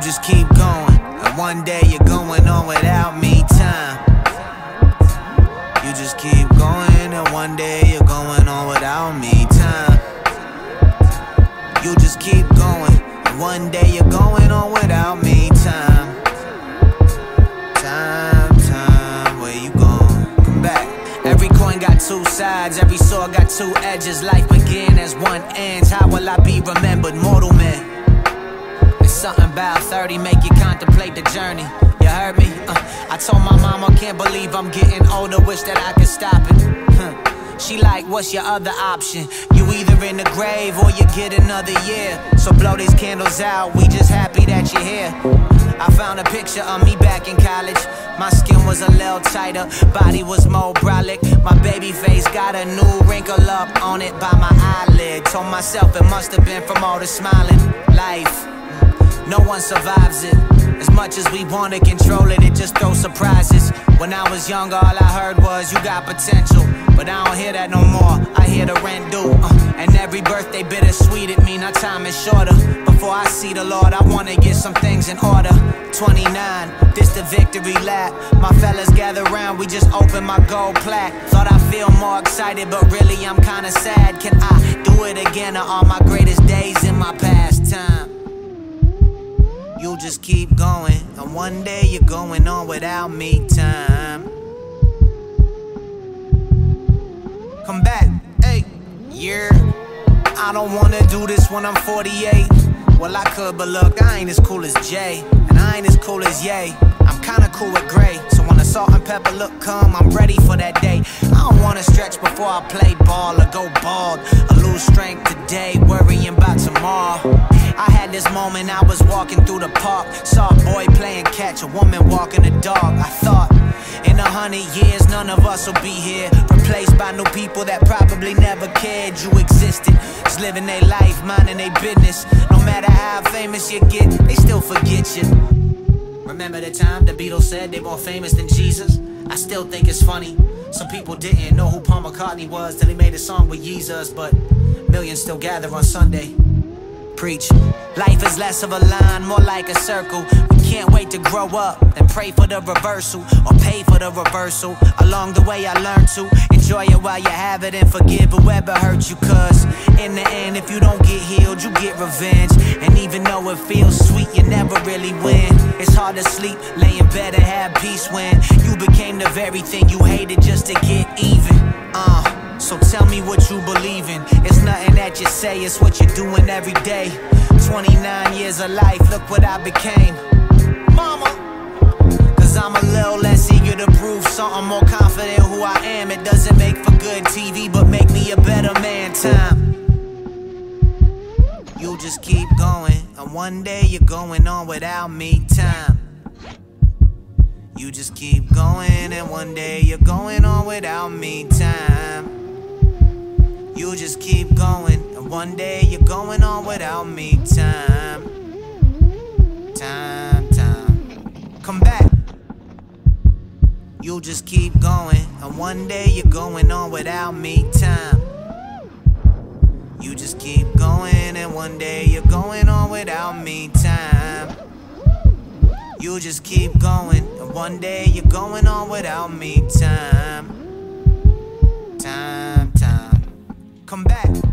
just keep going. And one day you're going on without me time. You just keep going, and one day you're going on without me time. You just keep going, and one day you're going on without me time. Time, time, where you going? Come back. Every coin got two sides, every sword got two edges. Life begin as one ends. How will I be remembered, mortal man? Something about 30 make you contemplate the journey. You heard me? Uh, I told my mama, I can't believe I'm getting older, wish that I could stop it. Huh. She like, what's your other option? You either in the grave or you get another year. So blow these candles out, we just happy that you're here. I found a picture of me back in college. My skin was a little tighter, body was more brolic. My baby face got a new wrinkle up on it by my eyelid. Told myself it must have been from all the smiling. Life. No one survives it. As much as we wanna control it, it just throws surprises. When I was younger, all I heard was you got potential. But I don't hear that no more. I hear the rent due. Uh, and every birthday bittersweet, it mean our time is shorter. Before I see the Lord, I wanna get some things in order. 29, this the victory lap. My fellas gather round, we just open my gold plaque. Thought I'd feel more excited, but really I'm kinda sad. Can I do it again? Or all my greatest days in my past? You just keep going, and one day you're going on without me time. Come back, hey, yeah. I don't wanna do this when I'm 48. Well, I could, but look, I ain't as cool as Jay, and I ain't as cool as Ye. I'm kinda cool with Gray, so when the salt and pepper look come, I'm ready for that day. I don't wanna stretch before I play ball or go bald, or lose strength today, worrying about tomorrow. This moment, I was walking through the park. Saw a boy playing catch, a woman walking a dog. I thought, in a hundred years, none of us will be here. Replaced by new people that probably never cared you existed. Just living their life, minding their business. No matter how famous you get, they still forget you. Remember the time the Beatles said they more famous than Jesus? I still think it's funny. Some people didn't know who Paul McCartney was till he made a song with Jesus, but millions still gather on Sunday. Preach. Life is less of a line, more like a circle. We can't wait to grow up and pray for the reversal or pay for the reversal. Along the way, I learned to enjoy it while you have it and forgive whoever hurt you. Cause in the end, if you don't get healed, you get revenge. And even though it feels sweet, you never really win. It's hard to sleep, lay in bed and have peace when you became the very thing you hated just to get even. Uh. So tell me what you believe in. It's nothing that you say, it's what you're doing every day. 29 years of life, look what I became. Mama. Cause I'm a little less eager to prove something, more confident who I am. It doesn't make for good TV, but make me a better man. Time. You just keep going, and one day you're going on without me. Time. You just keep going, and one day you're going on without me. Time. You just keep going, and one day you're going on without me. Time, time, time. Come back. You just keep going, and one day you're going on without me. Time. You just keep going, and one day you're going on without me. Time. You just keep going, and one day you're going on without me. Time come back.